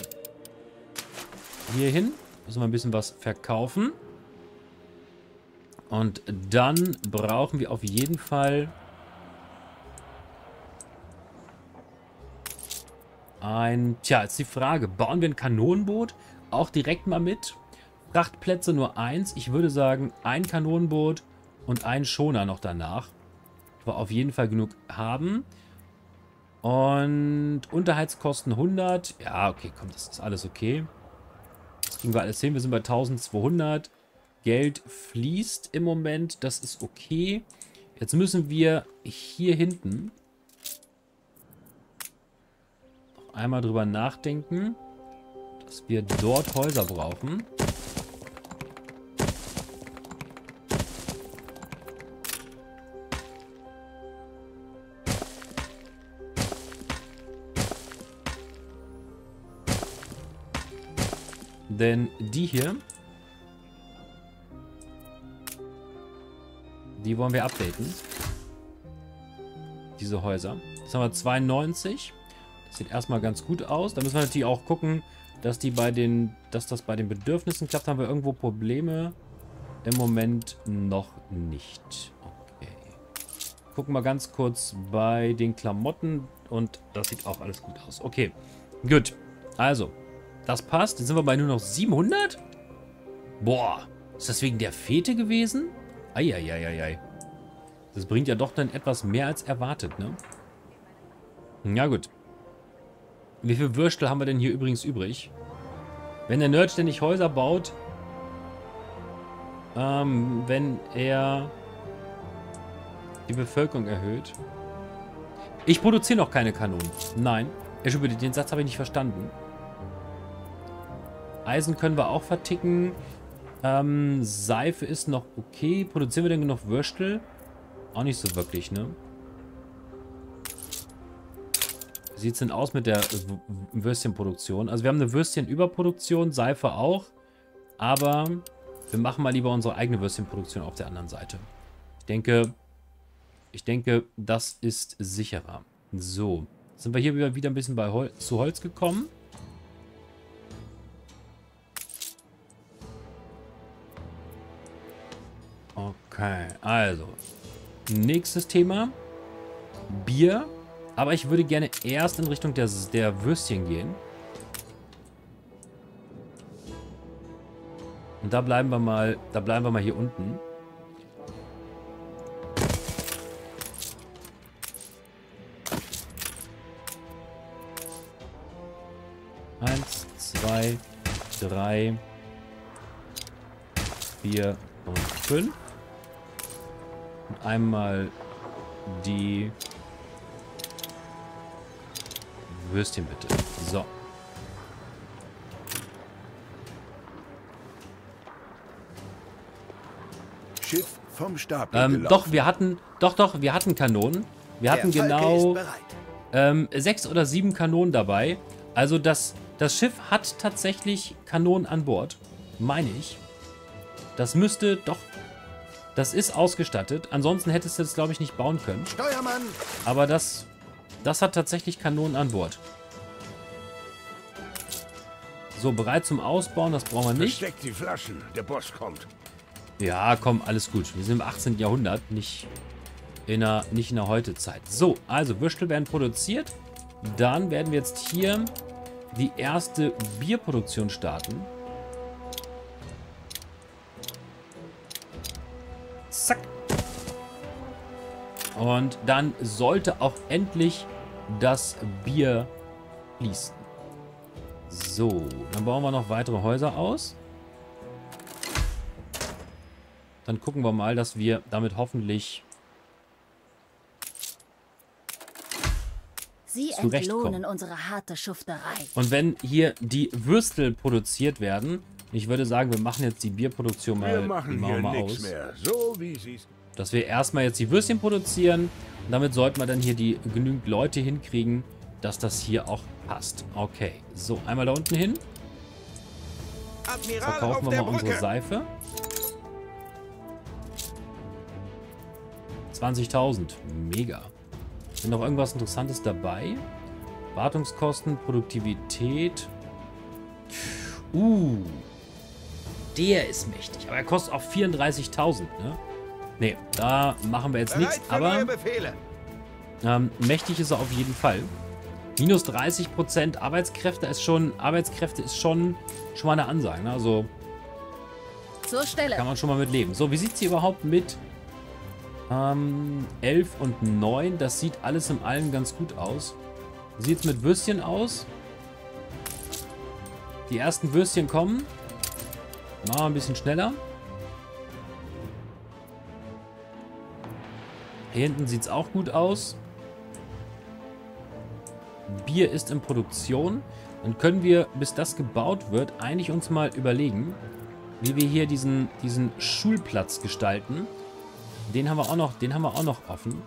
Hier hin. Müssen wir ein bisschen was verkaufen. Und dann brauchen wir auf jeden Fall ein... Tja, jetzt die Frage. Bauen wir ein Kanonenboot? Auch direkt mal mit. Frachtplätze nur eins. Ich würde sagen, ein Kanonenboot und ein Schoner noch danach. Wir auf jeden Fall genug haben. Und Unterhaltskosten 100. Ja, okay, komm, das ist alles okay. Das kriegen wir alles hin. Wir sind bei 1200. Geld fließt im Moment. Das ist okay. Jetzt müssen wir hier hinten noch einmal drüber nachdenken, dass wir dort Häuser brauchen. Denn die hier, die wollen wir updaten. Diese Häuser. Jetzt haben wir 92. Das sieht erstmal ganz gut aus. Da müssen wir natürlich auch gucken, dass die bei den, dass das bei den Bedürfnissen klappt. Haben wir irgendwo Probleme? Im Moment noch nicht. Okay. Gucken wir ganz kurz bei den Klamotten und das sieht auch alles gut aus. Okay, gut. Also, das passt. Jetzt sind wir bei nur noch 700? Boah, ist das wegen der Fete gewesen? Eieieiei. Das bringt ja doch dann etwas mehr als erwartet, ne? Ja gut. Wie viel Würstel haben wir denn hier übrigens übrig? Wenn der Nerd ständig Häuser baut, ähm, wenn er die Bevölkerung erhöht. Ich produziere noch keine Kanonen. Nein. Entschuldigung, den Satz habe ich nicht verstanden. Eisen können wir auch verticken. Ähm, Seife ist noch okay. Produzieren wir denn genug Würstel? Auch nicht so wirklich, ne? Wie sieht es denn aus mit der Würstchenproduktion? Also wir haben eine Würstchenüberproduktion, Seife auch. Aber wir machen mal lieber unsere eigene Würstchenproduktion auf der anderen Seite. Ich denke, ich denke, das ist sicherer. So, sind wir hier wieder wieder ein bisschen bei Hol zu Holz gekommen. Okay, also. Nächstes Thema. Bier. Aber ich würde gerne erst in Richtung der, der Würstchen gehen. Und da bleiben wir mal, da bleiben wir mal hier unten. Eins, zwei, drei, vier und fünf. Und einmal die Würstchen bitte. So. Schiff vom Stapel Ähm, doch, wir hatten, doch, doch, wir hatten Kanonen. Wir hatten genau ähm, sechs oder sieben Kanonen dabei. Also das, das Schiff hat tatsächlich Kanonen an Bord. Meine ich. Das müsste doch... Das ist ausgestattet. Ansonsten hättest du das, glaube ich, nicht bauen können. Steuermann, Aber das, das hat tatsächlich Kanonen an Bord. So, bereit zum Ausbauen, das brauchen wir nicht. Versteckt die Flaschen, der Boss kommt. Ja, komm, alles gut. Wir sind im 18. Jahrhundert, nicht in der, nicht in der Heutezeit. So, also Würstel werden produziert. Dann werden wir jetzt hier die erste Bierproduktion starten. Und dann sollte auch endlich das Bier fließen. So, dann bauen wir noch weitere Häuser aus. Dann gucken wir mal, dass wir damit hoffentlich Sie Zurechtkommen. entlohnen unsere harte Schufterei. Und wenn hier die Würstel produziert werden, ich würde sagen, wir machen jetzt die Bierproduktion mal, Wir machen machen wir hier mal aus. mehr. So wie sie's. Dass wir erstmal jetzt die Würstchen produzieren. Und damit sollten wir dann hier die genügend Leute hinkriegen, dass das hier auch passt. Okay, so, einmal da unten hin. Admiral Verkaufen wir mal unsere. Seife. 20.000. Mega. Ist noch irgendwas Interessantes dabei? Wartungskosten, Produktivität. Uh. Der ist mächtig. Aber er kostet auch 34.000, ne? Ne, da machen wir jetzt nichts. Aber ähm, mächtig ist er auf jeden Fall. Minus 30% Arbeitskräfte ist schon, Arbeitskräfte ist schon, schon mal eine Ansage. Ne? Also Zur Stelle. kann man schon mal mit leben. So, wie sieht es hier überhaupt mit ähm, 11 und 9? Das sieht alles im Allen ganz gut aus. sieht es mit Würstchen aus? Die ersten Würstchen kommen. Machen wir ein bisschen schneller. Hier hinten sieht es auch gut aus. Bier ist in Produktion. Dann können wir, bis das gebaut wird, eigentlich uns mal überlegen, wie wir hier diesen, diesen Schulplatz gestalten. Den haben wir auch noch, den haben wir auch noch offen.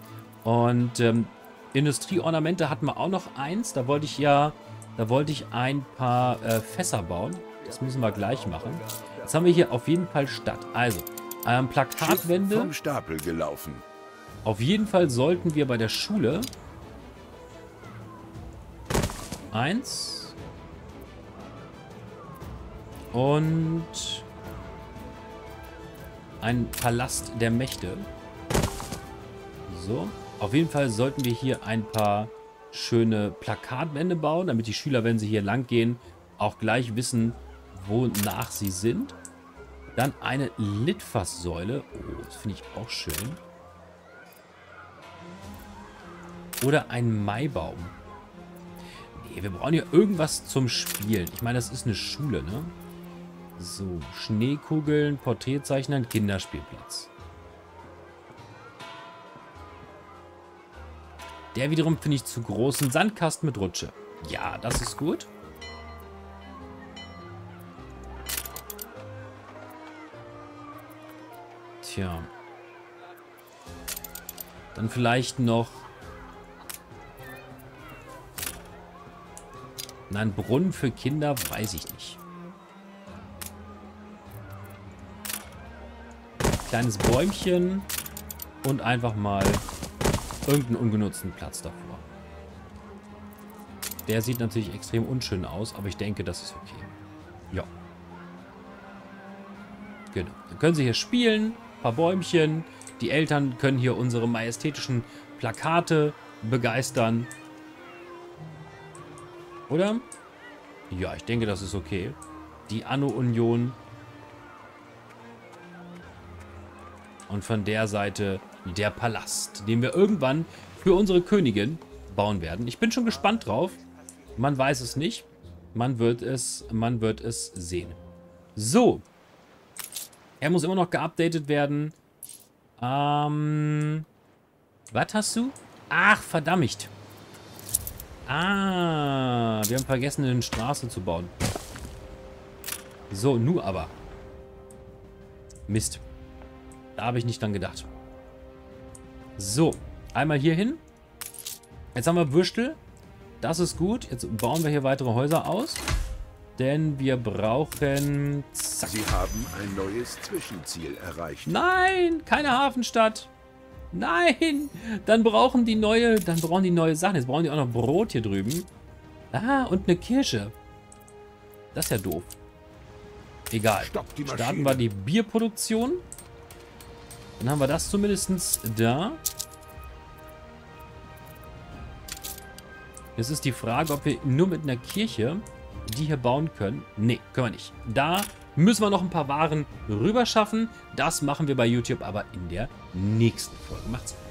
Und ähm, Industrieornamente hatten wir auch noch eins. Da wollte ich ja, da wollte ich ein paar äh, Fässer bauen. Das müssen wir gleich machen. Jetzt haben wir hier auf jeden Fall Stadt. Also, ähm, Plakatwände. Vom Stapel gelaufen. Auf jeden Fall sollten wir bei der Schule eins und ein Palast der Mächte. So. Auf jeden Fall sollten wir hier ein paar schöne Plakatwände bauen, damit die Schüler, wenn sie hier lang gehen, auch gleich wissen, wonach sie sind. Dann eine Litfaßsäule. Oh, das finde ich auch schön. Oder ein Maibaum. Nee, wir brauchen hier irgendwas zum Spielen. Ich meine, das ist eine Schule, ne? So, Schneekugeln, Porträtzeichnen, Kinderspielplatz. Der wiederum finde ich zu groß. Ein Sandkasten mit Rutsche. Ja, das ist gut. Tja. Dann vielleicht noch... Nein, Brunnen für Kinder weiß ich nicht. Kleines Bäumchen und einfach mal irgendeinen ungenutzten Platz davor. Der sieht natürlich extrem unschön aus, aber ich denke, das ist okay. Ja. Genau. Dann können sie hier spielen, ein paar Bäumchen. Die Eltern können hier unsere majestätischen Plakate begeistern. Oder? Ja, ich denke, das ist okay. Die Anno-Union. Und von der Seite der Palast, den wir irgendwann für unsere Königin bauen werden. Ich bin schon gespannt drauf. Man weiß es nicht. Man wird es, man wird es sehen. So. Er muss immer noch geupdatet werden. Ähm. Was hast du? Ach, verdammt. Ah, wir haben vergessen, eine Straße zu bauen. So, nu aber. Mist. Da habe ich nicht dran gedacht. So, einmal hier hin. Jetzt haben wir Würstel. Das ist gut. Jetzt bauen wir hier weitere Häuser aus. Denn wir brauchen... Zack. Sie haben ein neues Zwischenziel erreicht. Nein, keine Hafenstadt. Nein, dann brauchen die neue, dann brauchen die neue Sachen. Jetzt brauchen die auch noch Brot hier drüben. Ah, und eine Kirche. Das ist ja doof. Egal. Starten wir die Bierproduktion. Dann haben wir das zumindest da. Jetzt ist die Frage, ob wir nur mit einer Kirche die hier bauen können. Nee, können wir nicht. Da müssen wir noch ein paar Waren rüberschaffen. Das machen wir bei YouTube aber in der nächsten Folge. Macht's gut.